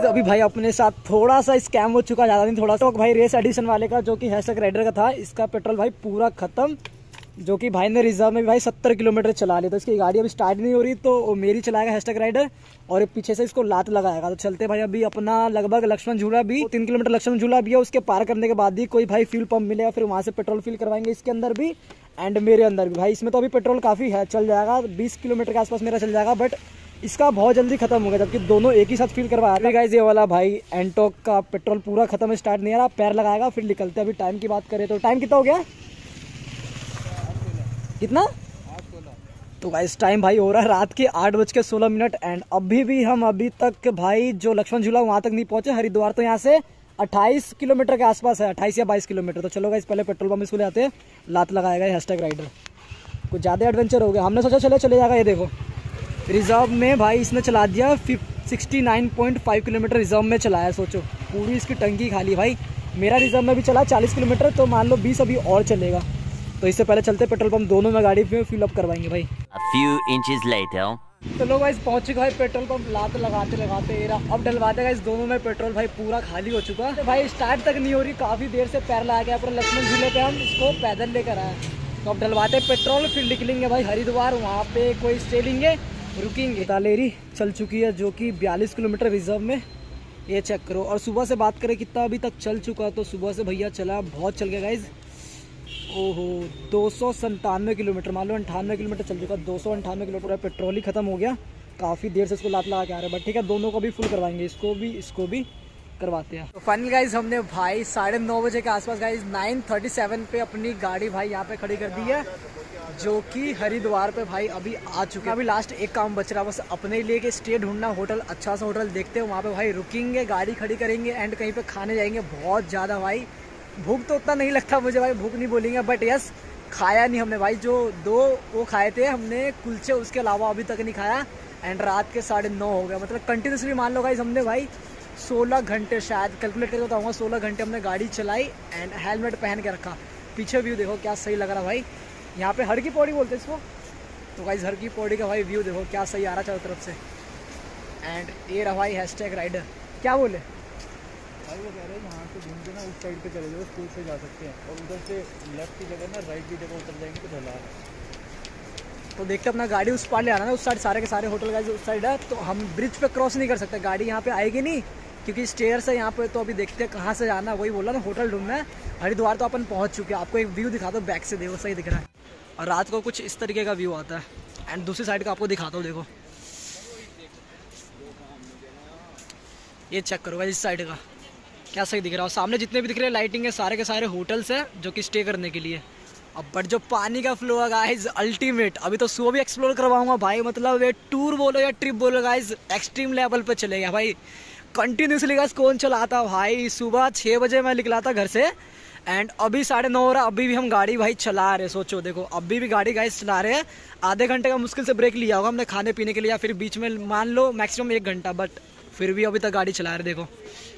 अभी भाई अपने साथ थोड़ा सा स्कैम हो चुका ज़्यादा नहीं, थोड़ा सा भाई रेस एडिशन वाले का, जो कि हैशटैग राइडर का था, इसका पेट्रोल भाई पूरा खत्म, जो कि भाई ने रिज़र्व में भाई सत्तर किलोमीटर चला लिया तो इसकी गाड़ी अभी स्टार्ट नहीं हो रही तो मेरी चलाएगा हैशटैग राइडर और पीछे से इसको लात लगाएगा। तो चलते भाई अभी अपना लगभग लक्ष्मण झूला भी, तीन किलोमीटर लक्ष्मण झूला भी है, उसके पार करने के बाद ही कोई भाई फ्यूल पंप मिलेगा फिर वहाँ से पेट्रोल फिल करवाएँगे इसके अंदर भी एंड मेरे अंदर भी। भाई इसमें तो अभी पेट्रोल काफ़ी है, चल जाएगा, बीस किलोमीटर के आसपास मेरा चल जाएगा बट इसका बहुत जल्दी खत्म हो गया जबकि दोनों एक ही साथ फील करवाया ये वाला भाई एंटोक का पेट्रोल पूरा खत्म स्टार्ट नहीं आ रहा पैर लगाएगा, फिर निकलते अभी टाइम की बात करें तो। टाइम कितना हो गया? कितना? तो गाइस टाइम भाई हो रहा है रात के आठ बज के सोलह मिनट एंड अभी भी हम अभी तक भाई जो लक्ष्मण झूला वहाँ तक नहीं पहुँचे, हरिद्वार तो यहाँ से 28 किलोमीटर के आसपास है 28 या 22 किलोमीटर। तो चलो गाइस पहले पेट्रोल पंप स्कूल आते हैं। लात लगाएगा हैशटैग राइडर कुछ ज़्यादा एडवेंचर हो गया। हमने सोचा, चले चले जाएगा, ये देखो। रिज़र्व में भाई इसने चला दिया sixty nine point five kilometre reserve में चलाया सोचो। पूरी इसकी टंकी खाली भाई। मेरा रिज़र्व में भी चला चालीस किलोमीटर तो मान लो बीस अभी और चलेगा। तो इससे पहले चलते पेट्रोल पंप दोनों में गाड़ी में फिल अप करवाएँगे भाई। A few inches later. तो लोग भाई पहुँच चुका है पेट्रोल पंप लात लगाते लगाते एरा अब डलवाते इस दोनों में पेट्रोल भाई पूरा खाली हो चुका। है भाई स्टार्ट तक नहीं हो रही काफ़ी देर से पैर लगा गया पूरा लक्ष्मण झूले पे हम इसको पैदल लेकर आए तो अब डलवाते पेट्रोल फिर निकलेंगे भाई हरिद्वार वहाँ पे कोई स्टे लेंगे। रुकेंगे। तालेरी चल चुकी है, जो कि बयालीस किलोमीटर रिज़र्व में। ये चेक करो। और सुबह से बात करें, कितना अभी तक चल चुका तो सुबह से भैया चला, बहुत चल गया गाइज़ ओहो, दो सौ संतानवे किलोमीटर, मान लो अंठानवे किलोमीटर चल चुका दो सौ अंठानवे किलोमीटर पेट्रोल ही खत्म हो गया। काफ़ी देर से इसको लात लगा के आ रहे हैं बट ठीक है, दोनों को भी फुल करवाएँगे, इसको भी इसको भी करवाते हैं। तो फाइनल गाइज़ हमने भाई साढ़े नौ बजे के आसपास गाइज़ नाइन थर्टी सेवन पे अपनी गाड़ी भाई यहाँ पे खड़ी कर दी है। जो कि हरिद्वार पे भाई अभी आ चुके हैं। अभी लास्ट एक काम बच रहा है, बस अपने लिए कि स्टे ढूंढना होटल अच्छा सा होटल देखते हैं। वहाँ पे भाई रुकेंगे, गाड़ी खड़ी करेंगे एंड कहीं पे खाने जाएँगे। बहुत ज़्यादा भाई, भूख तो उतना नहीं लगता मुझे भाई, भूख नहीं बोलेंगे। बट यस खाया नहीं हमने भाई, जो दो वो खाए थे हमने, कुलचे उसके अलावा अभी तक नहीं खाया। एंड रात के साढ़े नौ हो गया मतलब कंटिन्यूसली मान लो भाई हमने भाई सोलह घंटे शायद कैलकुलेट करके बताऊँगा, सोलह घंटे हमने गाड़ी चलाई एंड हेलमेट पहन के रखा। पीछे व्यू देखो क्या सही लग रहा भाई। यहाँ पे हर की पौड़ी बोलते हैं इसको। तो भाई हर की पौड़ी का भाई व्यू देखो क्या सही आ रहा चारों तरफ़ से। एंड ये रहा भाई हैश राइडर क्या बोले? भाई वो कह रहे हैं यहाँ से घूम के ना उस साइड पे चले जाओ स्कूल से जा सकते हैं। और उधर से लेफ़्ट की जगह ना राइट की जगह उतर जाएँगे तो ढला तो देखते अपना गाड़ी उस पार ले आना ना उस साइड सारे के सारे होटल गाइज़ उस साइड है तो हम ब्रिज पे क्रॉस नहीं कर सकते। गाड़ी यहाँ पे आएगी नहीं क्योंकि स्टेयर से यहाँ पे तो अभी देखते हैं कहाँ से जाना वही बोला ना होटल ढूंढना है। हरिद्वार तो अपन पहुँच चुके हैं। आपको एक व्यू दिखा दो बैक से देखो, सही दिख रहा है। और रात को कुछ इस तरीके का व्यू आता है। एंड दूसरी साइड का आपको दिखाता हूँ, देखो। ये चेक करो इस साइड का। क्या सही दिख रहा है? सामने जितने भी दिख रहे हैं लाइटिंग है, सारे के सारे होटल्स हैं, जो कि स्टे करने के लिए। अब बट जो पानी का फ्लो है गाइज़ अल्टीमेट अभी तो सुबह भी एक्सप्लोर करवाऊँगा भाई मतलब ये टूर बोलो या ट्रिप बोलो गाइज़ एक्सट्रीम लेवल पे चलेगा भाई। कंटिन्यूसली गाइस कौन चलाता भाई। सुबह छः बजे मैं निकला था घर से एंड अभी साढ़े नौ हो रहा, अभी भी हम गाड़ी भाई चला रहे सोचो, देखो, अभी भी गाड़ी गाइस चला रहे हैं। आधे घंटे का मुश्किल से ब्रेक लिया होगा हमने खाने पीने के लिए या फिर बीच में, मान लो मैक्सिमम एक घंटा बट फिर भी अभी तक गाड़ी चला रहे देखो।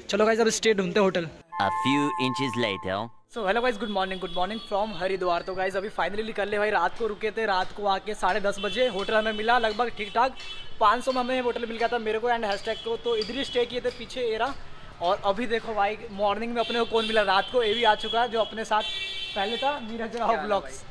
चलो गाइस अब स्टे ढूंढते hotel. A few inches later. So hello guys good morning good morning from Haridwar तो गाइज़ अभी फाइनली निकल ले भाई रात को रुके थे रात को आके साढ़े दस बजे होटल हमें मिला लगभग ठीक ठाक पाँच सौ में हमें होटल मिल गया था मेरे को एंड हैशटैग को। तो इधर ही स्टे किए थे पीछे एरा। और अभी देखो भाई मॉर्निंग में अपने को कौन मिला? रात को ये भी आ चुका है जो अपने साथ पहले था नीरज राव ब्लॉग्स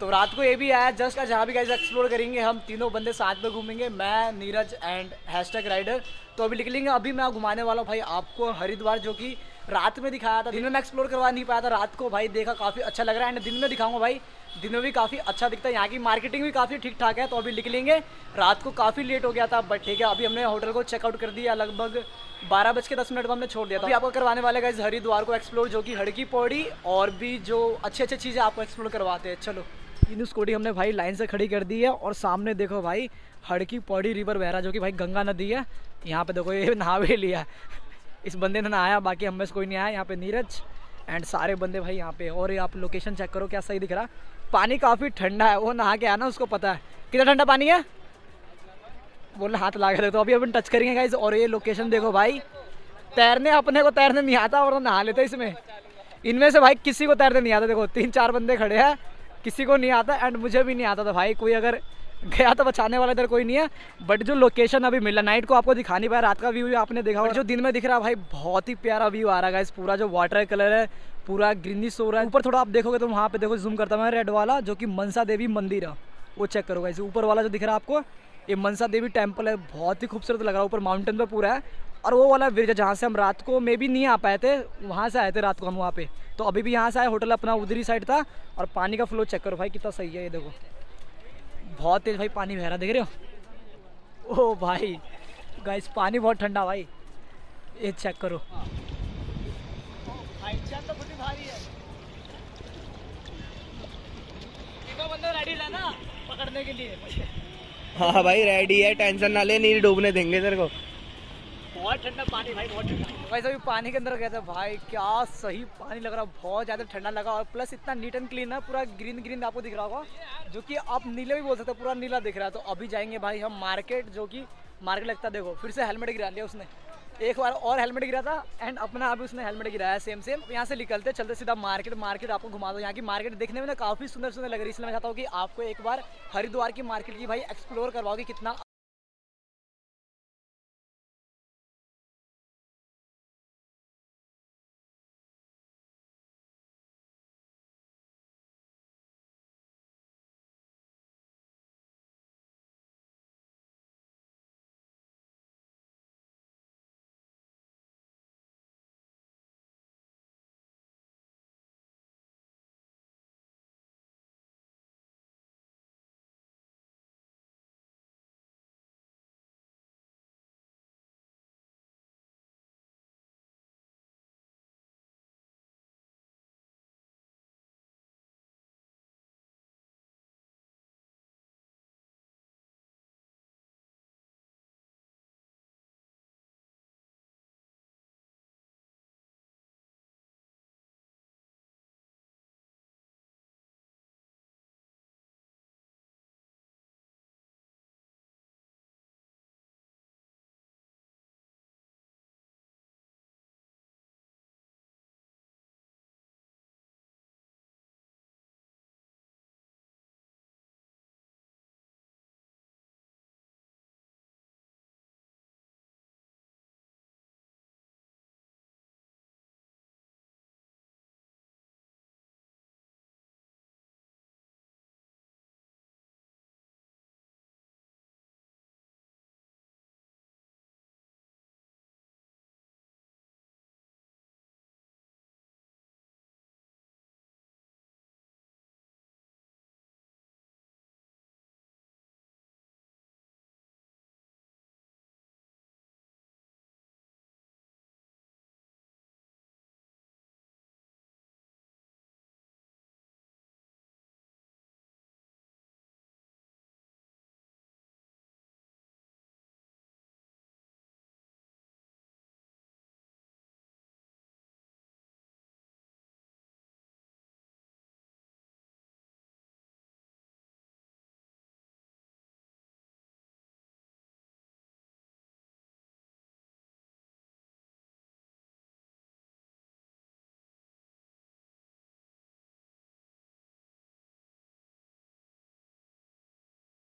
तो रात को ये भी आया जस्ट का जहाँ भी गाइज़ एक्सप्लोर करेंगे हम तीनों बंदे साथ में घूमेंगे मैं नीरज एंड हैशटैग राइडर तो अभी निकलेंगे अभी मैं घुमाने वाला हूँ भाई आपको हरिद्वार जो कि रात में दिखाया था, दिन में मैं एक्सप्लोर करवा नहीं पाया था, रात को भाई देखा काफ़ी अच्छा लग रहा है एंड दिन में दिखाऊँगा भाई। दिन में भी काफ़ी अच्छा दिखता है, यहाँ की मार्केटिंग भी काफ़ी ठीक ठाक है तो अभी निकलेंगे रात को काफ़ी लेट हो गया था बट ठीक है, अभी हमने होटल को चेकआउट कर दिया, लगभग बारह बज के दस मिनट में हमने छोड़ दिया था। अभी आपको करवाने वाले गाइज़ हरिद्वार को एक्सप्लोर जो कि हड़की पौड़ी, और भी जो अच्छी अच्छी चीज़ें आपको एक्सप्लोर करवाते हैं। चलो तीनों स्कूटी हमने भाई लाइन से खड़ी कर दी है, और सामने देखो भाई, हड़की पौड़ी रिवर बह रहा जो कि भाई गंगा नदी है। यहाँ पे देखो, ये नहा भी लिया इस बंदे ने नहाया बाकी हम से कोई नहीं आया। यहाँ पे नीरज एंड सारे बंदे भाई यहाँ पे। और आप लोकेशन चेक करो, क्या सही दिख रहा। पानी काफ़ी ठंडा है, वो नहा के आया ना, उसको पता है। कितना ठंडा पानी है? बोलना हाथ ला के तो अभी अपन टच करेंगे गाइज़ और ये लोकेशन देखो भाई। तैरने अपने को तैरने नहीं आता और नहा लेते इसमें। इनमें से भाई किसी को तैरने नहीं आता। देखो, तीन चार बंदे खड़े हैं, किसी को नहीं आता एंड मुझे भी नहीं आता था भाई। कोई अगर गया तो बचाने वाला इधर कोई नहीं है। बट जो लोकेशन अभी मिला नाइट को आपको दिखा नहीं पाया रात का व्यू आपने देखा जो दिन में दिख रहा है भाई बहुत ही प्यारा व्यू आ रहा है guys, पूरा जो वाटर कलर है पूरा ग्रीनिश हो रहा है। ऊपर थोड़ा आप देखोगे तो वहाँ पे देखो जूम करता हूँ रेड वाला जो कि मनसा देवी मंदिर है वो चेक करो guys, ऊपर वाला जो दिख रहा है आपको ये मनसा देवी टेंपल है बहुत ही खूबसूरत लग रहा है ऊपर माउंटेन पर पूरा है। और वो वाला ब्रिज जहाँ से हम रात को मे भी नहीं आ पाए थे वहाँ से आए थे रात को हम वहाँ पे। तो अभी भी यहाँ से आए होटल अपना उधरी साइड था और पानी का फ्लो चेक करो भाई कितना सही है ये देखो। बहुत तेज भाई पानी बह रहा देख रहे हो? ओ भाई गाइस पानी बहुत ठंडा भाई। ये चेक करो। तो भारी है रेडी लेना पकड़ने के लिए हाँ भाई रेडी है टेंशन ना ले नहीं डूबने देंगे तेरे को। बहुत ठंडा पानी भाई बहुत ठंडा। भाई अभी पानी के अंदर गए थे। भाई, क्या सही पानी लग रहा बहुत ज़्यादा ठंडा लगा और प्लस इतना नीट एंड क्लीन है। पूरा ग्रीन ग्रीन आपको दिख रहा होगा। जो कि आप नीले भी बोल सकते हो, पूरा नीला दिख रहा है। तो अभी जाएँगे भाई हम मार्केट जो कि मार्केट लगता है। देखो, फिर से हेलमेट गिरा लिया उसने। एक बार और हेलमेट गिरा था एंड अपना अभी उसने हेलमेट गिराया सेम सेम यहाँ से निकलते, चलते सीधा मार्केट मार्केट आपको घुमा दो। यहाँ की मार्केट देखने में ना काफ़ी सुंदर सुंदर लग रही है। इसलिए मैं चाहता हूँ कि आपको एक बार हरिद्वार की मार्केट की भाई एक्सप्लोर करवाओ कितना